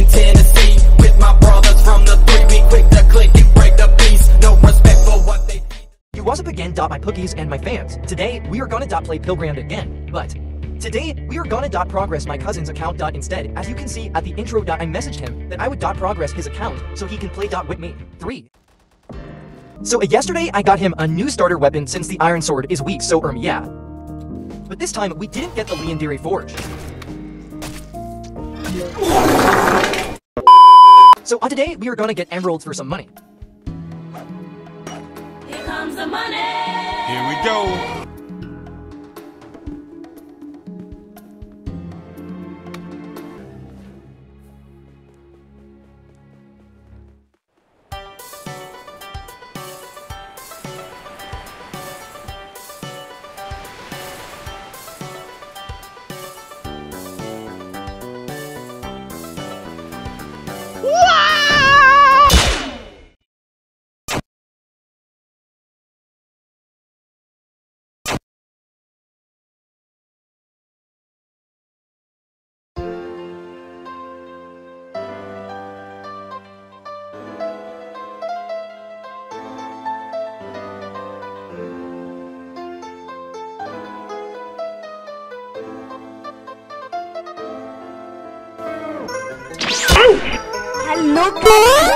in Tennessee with my brothers from the three. Quick to click and break the peace. No respect for what they. You was up again dot my cookies and my fans. Today we are gonna dot play Pilgrammed again, but today we are gonna dot progress my cousin's account dot instead. As you can see at the intro dot I messaged him that I would dot progress his account so he can play dot with me. Three. So uh, yesterday I got him a new starter weapon since the iron sword is weak, so um yeah. But this time we didn't get the Legendary Forge. So uh, today we are gonna get emeralds for some money. Here comes the money. Here we go. Fast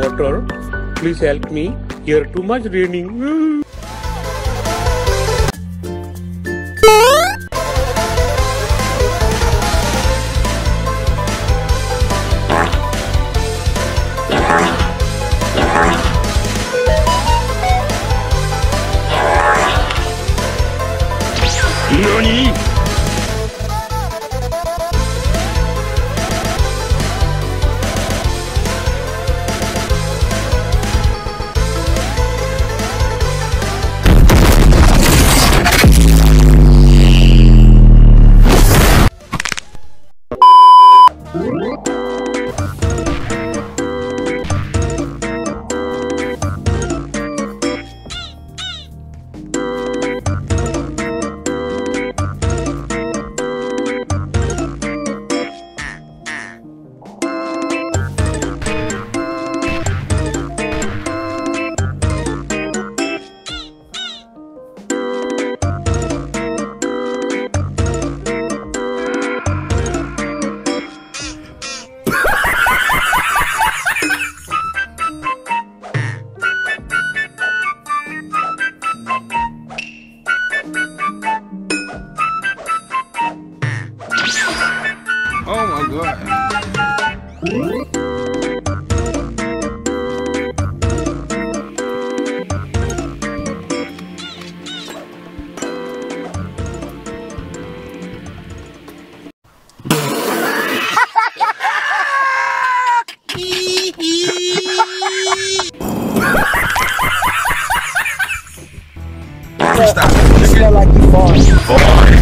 water. Please help me. Here too much raining. God. Smell like you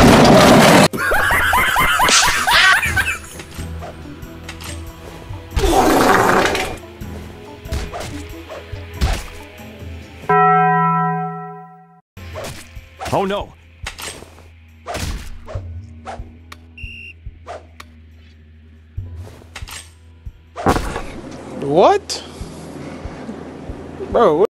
Oh no! What? Bro, what?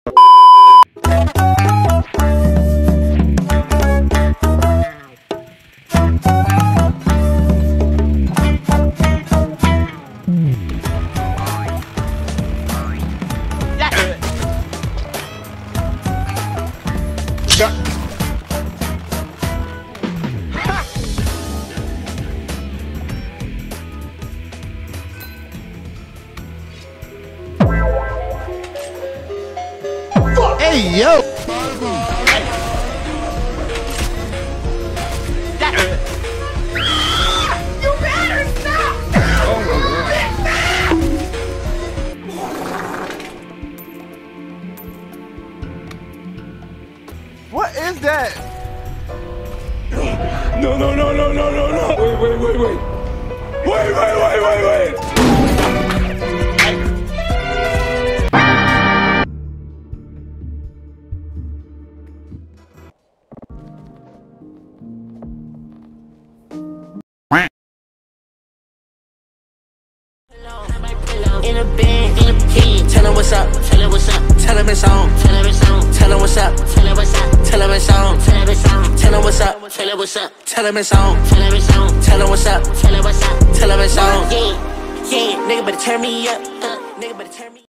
Hey, yo. What is that? No, no, no, no, no, no, no. Wait, wait, wait, wait. Wait, wait, wait, wait, wait. It's on. Tell him it's on. Tell him what's up. Tell him what's up. Tell him it's on. Tell him it's on. Tell him what's up. Tell him what's up. Tell him it's on. Yeah, yeah. Nigga better turn me up.